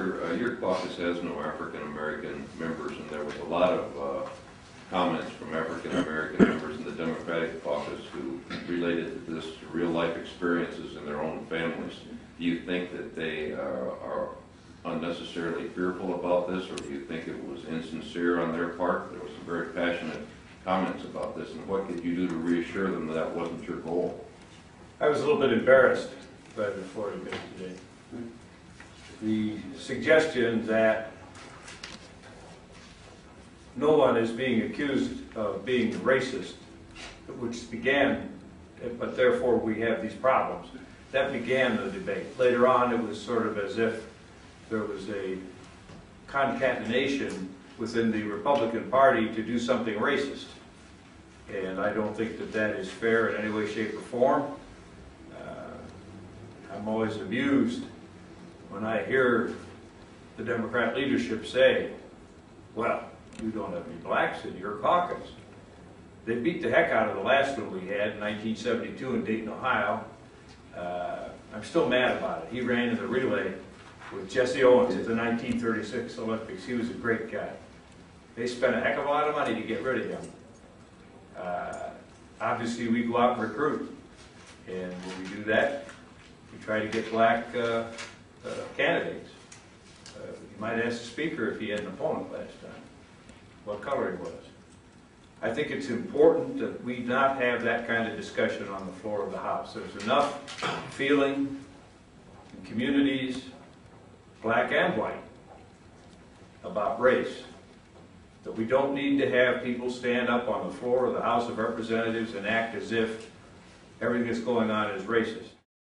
Your, uh, your caucus has no African-American members, and there was a lot of uh, comments from African-American members in the Democratic caucus who related this to real-life experiences in their own families. Do you think that they uh, are unnecessarily fearful about this, or do you think it was insincere on their part? There was some very passionate comments about this, and what could you do to reassure them that that wasn't your goal? I was a little bit embarrassed by the Florida debate today. The suggestion that no one is being accused of being racist, which began, but therefore we have these problems, that began the debate. Later on, it was sort of as if there was a concatenation within the Republican Party to do something racist. And I don't think that that is fair in any way, shape, or form. Uh, I'm always amused when I hear the Democrat leadership say, well, you don't have any blacks in your caucus. They beat the heck out of the last one we had in 1972 in Dayton, Ohio. Uh, I'm still mad about it. He ran in the relay with Jesse Owens at the 1936 Olympics. He was a great guy. They spent a heck of a lot of money to get rid of him. Uh, obviously, we go out and recruit. And when we do that, we try to get black uh, uh, candidates. Uh, you might ask the speaker if he had an opponent last time, what color he was. I think it's important that we not have that kind of discussion on the floor of the House. There's enough feeling in communities, black and white, about race, that we don't need to have people stand up on the floor of the House of Representatives and act as if everything that's going on is racist.